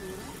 Yeah.